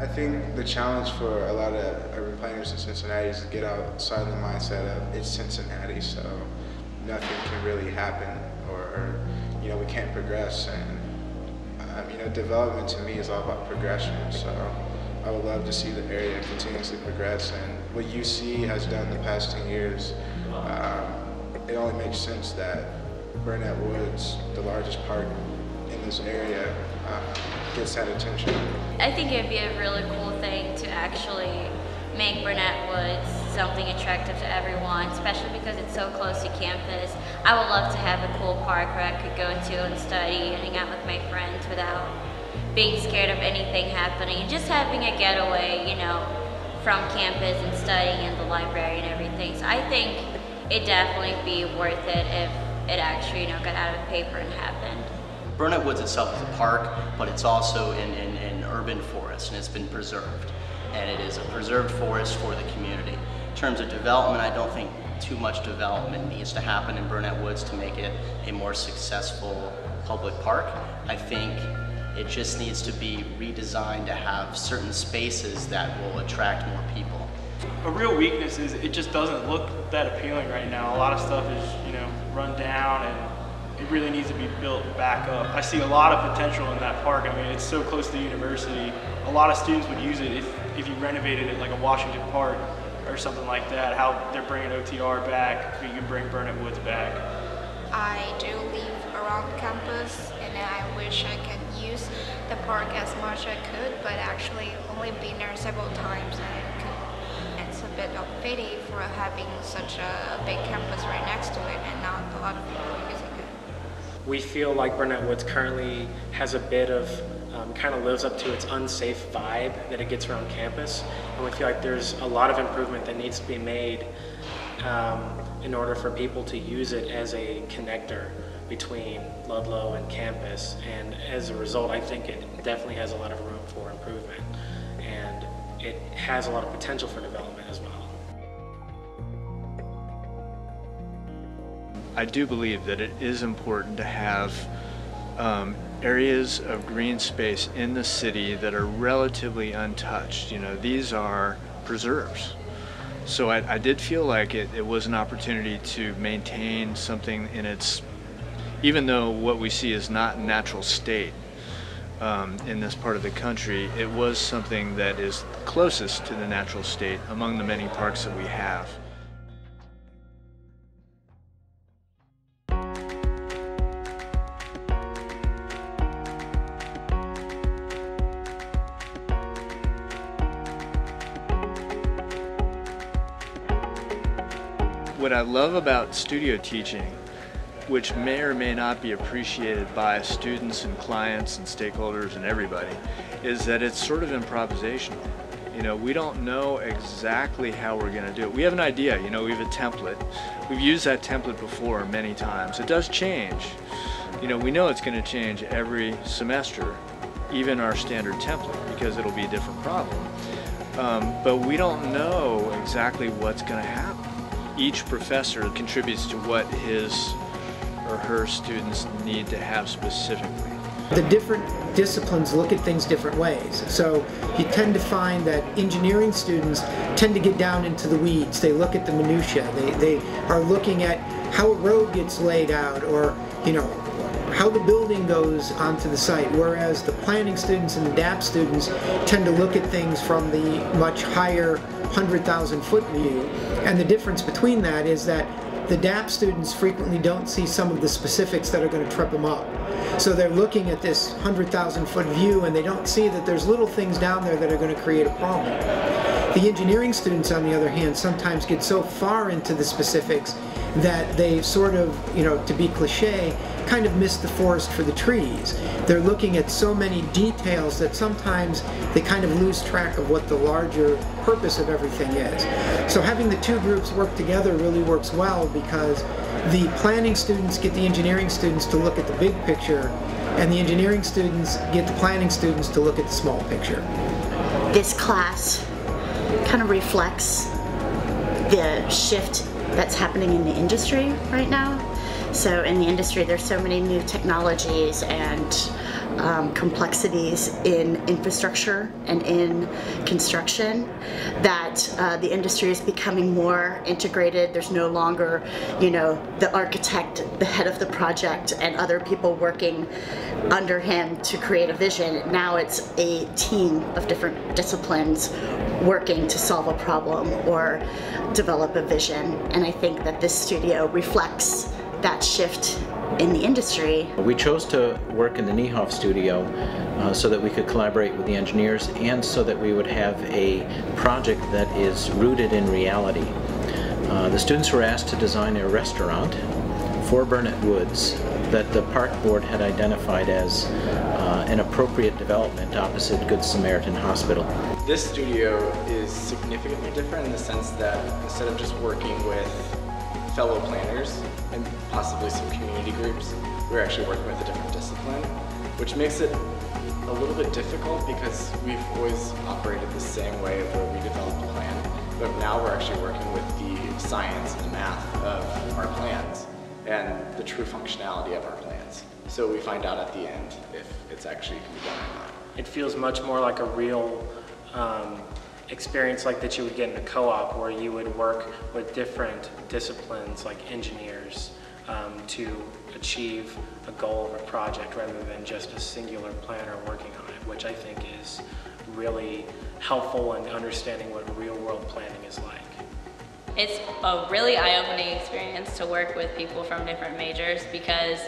I think the challenge for a lot of urban planners in Cincinnati is to get outside of the mindset of it's Cincinnati, so nothing can really happen, or you know we can't progress. And um, you know, development to me is all about progression. So I would love to see the area continuously progress, and what UC has done the past 10 years, um, it only makes sense that Burnet Woods, the largest park in this area, uh, gets that attention. I think it'd be a really cool thing to actually make Burnet Woods something attractive to everyone, especially because it's so close to campus. I would love to have a cool park where I could go to and study and hang out with my friends without being scared of anything happening. Just having a getaway, you know, from campus and studying in the library and everything. So I think it'd definitely be worth it if it actually, you know, got out of paper and happened. Burnet Woods itself is a park, but it's also an, in, in urban forest and it's been preserved. And it is a preserved forest for the community. In terms of development, I don't think too much development needs to happen in Burnet Woods to make it a more successful public park. I think it just needs to be redesigned to have certain spaces that will attract more people. A real weakness is it just doesn't look that appealing right now. A lot of stuff is, you know, run down and it really needs to be built back up. I see a lot of potential in that park. I mean, it's so close to the university. A lot of students would use it if, if you renovated it like a Washington Park or something like that, how they're bringing OTR back, you can bring Burnet Woods back. I do live around campus and I wish I could use the park as much as I could, but actually only been there several times and it's a bit of pity for having such a big campus right next to it We feel like Burnet Woods currently has a bit of um, kind of lives up to its unsafe vibe that it gets around campus. And we feel like there's a lot of improvement that needs to be made um, in order for people to use it as a connector between Ludlow and campus. And as a result, I think it definitely has a lot of room for improvement. And it has a lot of potential for I do believe that it is important to have um, areas of green space in the city that are relatively untouched. You know, these are preserves. So I, I did feel like it, it was an opportunity to maintain something in its, even though what we see is not natural state um, in this part of the country, it was something that is closest to the natural state among the many parks that we have. What I love about studio teaching, which may or may not be appreciated by students and clients and stakeholders and everybody, is that it's sort of improvisational. You know, we don't know exactly how we're going to do it. We have an idea, you know, we have a template. We've used that template before many times. It does change. You know, we know it's going to change every semester, even our standard template, because it'll be a different problem. Um, but we don't know exactly what's going to happen each professor contributes to what his or her students need to have specifically. The different disciplines look at things different ways. So you tend to find that engineering students tend to get down into the weeds. They look at the minutiae. They, they are looking at how a road gets laid out or, you know, how the building goes onto the site, whereas the planning students and the DAP students tend to look at things from the much higher 100,000 foot view. And the difference between that is that the DAP students frequently don't see some of the specifics that are going to trip them up. So they're looking at this 100,000 foot view and they don't see that there's little things down there that are going to create a problem. The engineering students, on the other hand, sometimes get so far into the specifics that they sort of, you know, to be cliche, kind of miss the forest for the trees. They're looking at so many details that sometimes they kind of lose track of what the larger purpose of everything is. So having the two groups work together really works well because the planning students get the engineering students to look at the big picture and the engineering students get the planning students to look at the small picture. This class kind of reflects the shift that's happening in the industry right now. So in the industry, there's so many new technologies and um, complexities in infrastructure and in construction, that uh, the industry is becoming more integrated. There's no longer, you know, the architect, the head of the project, and other people working under him to create a vision. Now it's a team of different disciplines working to solve a problem or develop a vision. And I think that this studio reflects that shift in the industry. We chose to work in the Niehoff studio uh, so that we could collaborate with the engineers and so that we would have a project that is rooted in reality. Uh, the students were asked to design a restaurant for Burnet Woods that the park board had identified as uh, an appropriate development opposite Good Samaritan Hospital. This studio is significantly different in the sense that instead of just working with fellow planners and possibly some community groups, we're actually working with a different discipline, which makes it a little bit difficult because we've always operated the same way of where we develop a plan, but now we're actually working with the science and the math of our plans and the true functionality of our plans. So we find out at the end if it's actually can be done or not. It feels much more like a real um, experience like that you would get in a co-op where you would work with different disciplines like engineers um, to achieve a goal of a project rather than just a singular planner working on it, which I think is really helpful in understanding what real world planning is like. It's a really eye-opening experience to work with people from different majors because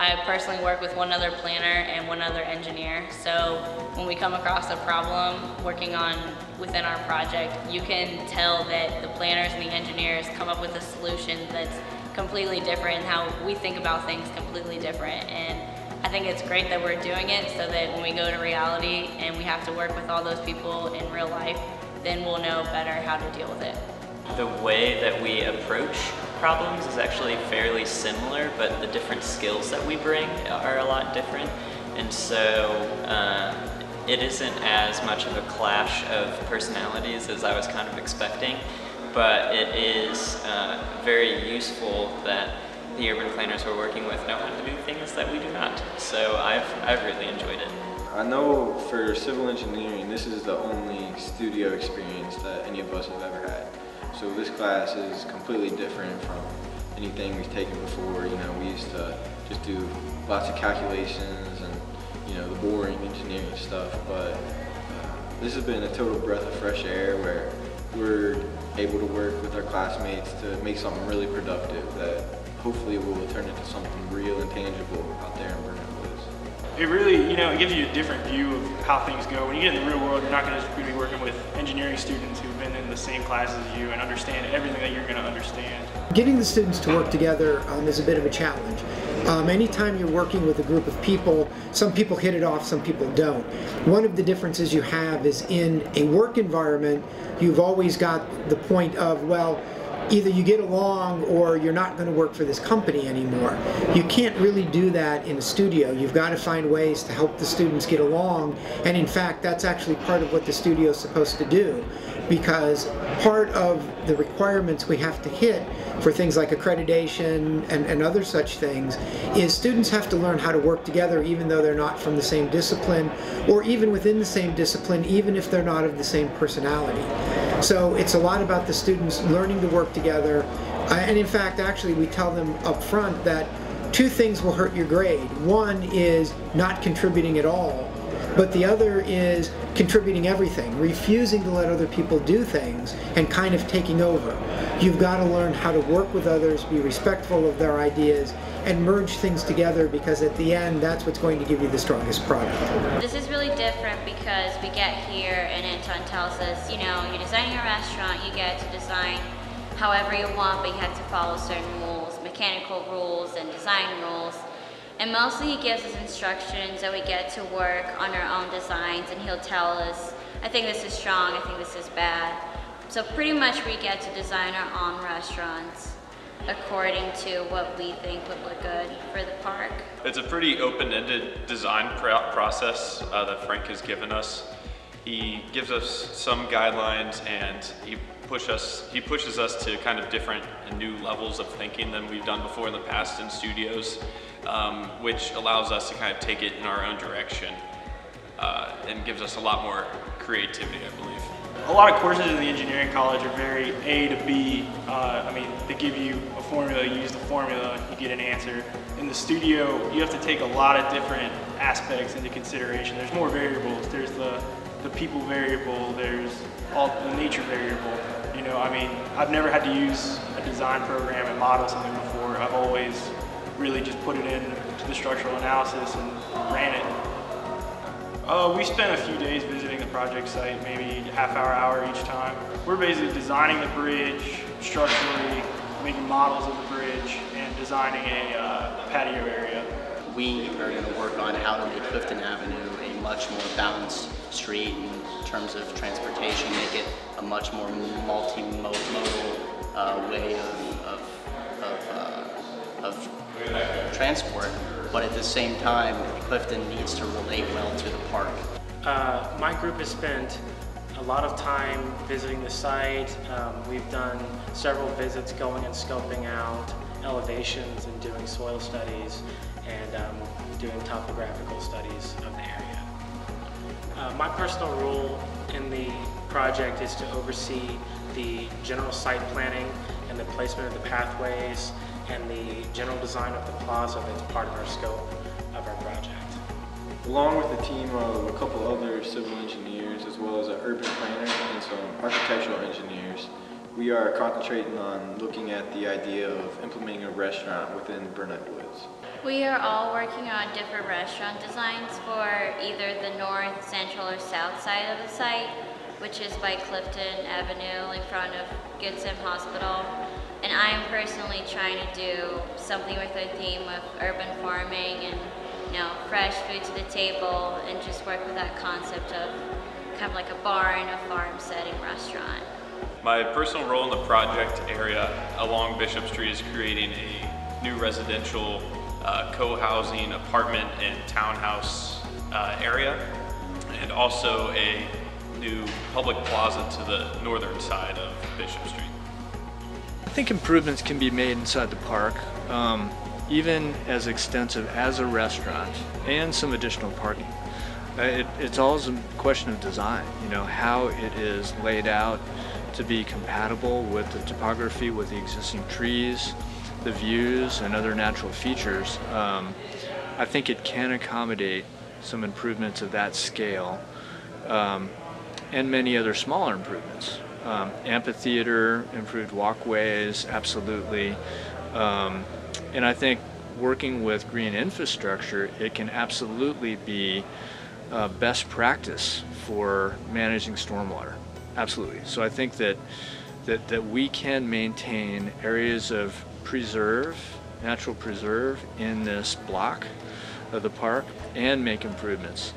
I personally work with one other planner and one other engineer. So when we come across a problem working on within our project, you can tell that the planners and the engineers come up with a solution that's completely different, and how we think about things completely different. And I think it's great that we're doing it so that when we go to reality and we have to work with all those people in real life, then we'll know better how to deal with it. The way that we approach problems is actually fairly similar, but the different skills that we bring are a lot different. And so uh, it isn't as much of a clash of personalities as I was kind of expecting, but it is uh, very useful that the urban planners we're working with know how to do things that we do not. So I've, I've really enjoyed it. I know for civil engineering, this is the only studio experience that any of us have ever had. So this class is completely different from anything we've taken before. You know, we used to just do lots of calculations and, you know, the boring engineering stuff. But uh, this has been a total breath of fresh air where we're able to work with our classmates to make something really productive that hopefully will turn into something real and tangible out there in Woods. It really, you know, it gives you a different view of how things go. When you get in the real world, you're not going to be working with engineering students who've been in the same class as you and understand everything that you're going to understand. Getting the students to work together um, is a bit of a challenge. Um, anytime you're working with a group of people, some people hit it off, some people don't. One of the differences you have is in a work environment, you've always got the point of, well, either you get along or you're not going to work for this company anymore. You can't really do that in a studio. You've got to find ways to help the students get along, and in fact, that's actually part of what the studio is supposed to do because part of the requirements we have to hit for things like accreditation and, and other such things is students have to learn how to work together even though they're not from the same discipline or even within the same discipline even if they're not of the same personality. So it's a lot about the students learning to work together and in fact actually we tell them up front that two things will hurt your grade. One is not contributing at all but the other is contributing everything, refusing to let other people do things, and kind of taking over. You've got to learn how to work with others, be respectful of their ideas, and merge things together because at the end, that's what's going to give you the strongest product. This is really different because we get here and Anton tells us, you know, you're designing a restaurant, you get to design however you want, but you have to follow certain rules, mechanical rules and design rules. And mostly he gives us instructions that we get to work on our own designs and he'll tell us, I think this is strong, I think this is bad. So pretty much we get to design our own restaurants according to what we think would look good for the park. It's a pretty open-ended design process uh, that Frank has given us. He gives us some guidelines and he push us he pushes us to kind of different and new levels of thinking than we've done before in the past in studios um, which allows us to kind of take it in our own direction uh, and gives us a lot more creativity, I believe. A lot of courses in the engineering college are very A to B. Uh, I mean, they give you a formula, you use the formula, you get an answer. In the studio, you have to take a lot of different aspects into consideration. There's more variables. There's the, the people variable, there's all the nature variable. You know, I mean, I've never had to use a design program and model something before. I've always really just put it into the structural analysis and ran it. Uh, we spent a few days visiting the project site, maybe half hour, hour each time. We're basically designing the bridge structurally, making models of the bridge, and designing a uh, patio area. We are going to work on how to make Clifton Avenue a much more balanced street in terms of transportation, make it a much more multimodal uh, way of, of, of, uh, of transport but at the same time, Clifton needs to relate well to the park. Uh, my group has spent a lot of time visiting the site. Um, we've done several visits going and scoping out elevations and doing soil studies and um, doing topographical studies of the area. Uh, my personal role in the project is to oversee the general site planning and the placement of the pathways and the general design of the plaza that's part of our scope of our project. Along with a team of a couple other civil engineers as well as an urban planner and some architectural engineers, we are concentrating on looking at the idea of implementing a restaurant within Burnet Woods. We are all working on different restaurant designs for either the north, central, or south side of the site, which is by Clifton Avenue in front of Good Sam Hospital. And I am personally trying to do something with a theme of urban farming and you know fresh food to the table and just work with that concept of kind of like a barn, a farm setting restaurant. My personal role in the project area along Bishop Street is creating a new residential uh, co-housing apartment and townhouse uh, area and also a new public plaza to the northern side of Bishop Street. I think improvements can be made inside the park, um, even as extensive as a restaurant and some additional parking. Uh, it, it's always a question of design, you know, how it is laid out to be compatible with the topography, with the existing trees, the views, and other natural features. Um, I think it can accommodate some improvements of that scale um, and many other smaller improvements um, amphitheater, improved walkways, absolutely. Um, and I think working with green infrastructure, it can absolutely be uh, best practice for managing stormwater. Absolutely. So I think that, that, that we can maintain areas of preserve, natural preserve in this block of the park and make improvements.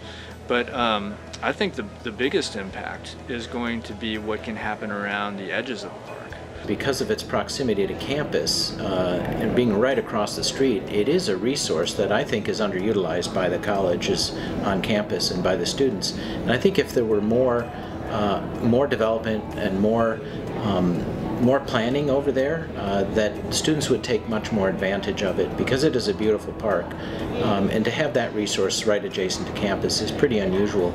But um, I think the, the biggest impact is going to be what can happen around the edges of the park. Because of its proximity to campus uh, and being right across the street, it is a resource that I think is underutilized by the colleges on campus and by the students. And I think if there were more, uh, more development and more um, more planning over there, uh, that students would take much more advantage of it because it is a beautiful park. Um, and to have that resource right adjacent to campus is pretty unusual.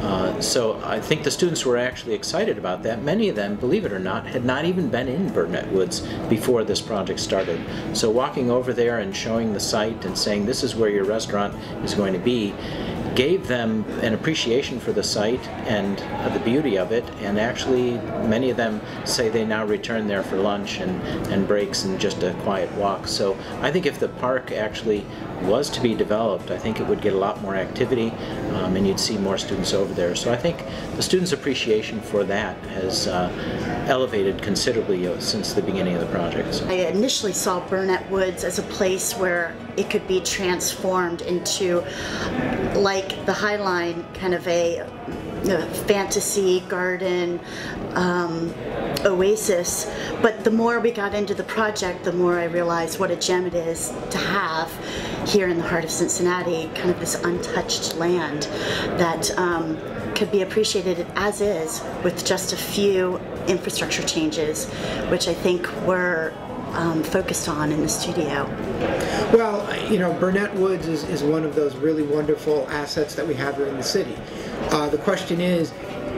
Uh, so I think the students were actually excited about that. Many of them, believe it or not, had not even been in Burnet Woods before this project started. So walking over there and showing the site and saying this is where your restaurant is going to be gave them an appreciation for the site and the beauty of it and actually many of them say they now return there for lunch and, and breaks and just a quiet walk. So I think if the park actually was to be developed, I think it would get a lot more activity um, and you'd see more students over there. So I think the students' appreciation for that has uh, elevated considerably uh, since the beginning of the project. I initially saw Burnet Woods as a place where it could be transformed into like the High Line, kind of a fantasy garden um, oasis. But the more we got into the project, the more I realized what a gem it is to have here in the heart of Cincinnati, kind of this untouched land that um, could be appreciated as is with just a few infrastructure changes, which I think were um, focused on in the studio? Well, you know, Burnet Woods is, is one of those really wonderful assets that we have here in the city. Uh, the question is,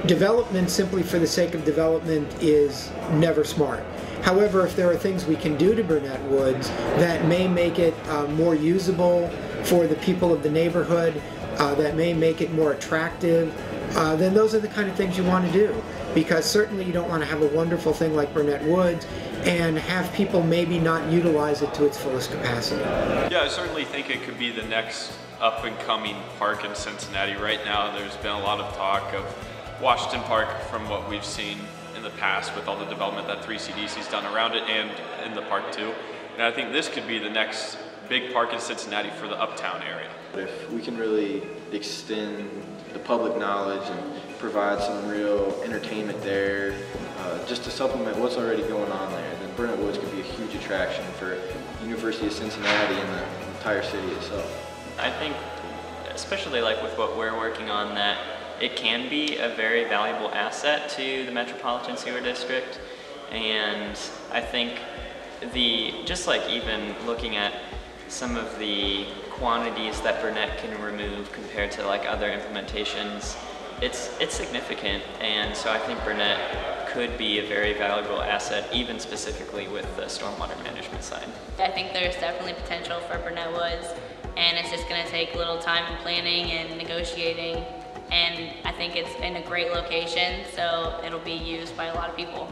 development simply for the sake of development is never smart. However, if there are things we can do to Burnet Woods that may make it uh, more usable for the people of the neighborhood, uh, that may make it more attractive, uh, then those are the kind of things you want to do. Because certainly you don't want to have a wonderful thing like Burnet Woods and have people maybe not utilize it to its fullest capacity. Yeah, I certainly think it could be the next up and coming park in Cincinnati. Right now, there's been a lot of talk of Washington Park from what we've seen in the past with all the development that 3CDC's done around it and in the park too. And I think this could be the next big park in Cincinnati for the uptown area. If we can really extend the public knowledge and provide some real entertainment there, uh, just to supplement what's already going on there, then Burnet Woods could be a huge attraction for University of Cincinnati and the entire city itself. I think, especially like with what we're working on, that it can be a very valuable asset to the Metropolitan Sewer District. And I think the, just like even looking at some of the quantities that Burnet can remove compared to like other implementations, it's, it's significant. And so I think Burnet could be a very valuable asset, even specifically with the stormwater management side. I think there's definitely potential for Burnet Woods, and it's just going to take a little time and planning and negotiating. And I think it's in a great location, so it'll be used by a lot of people.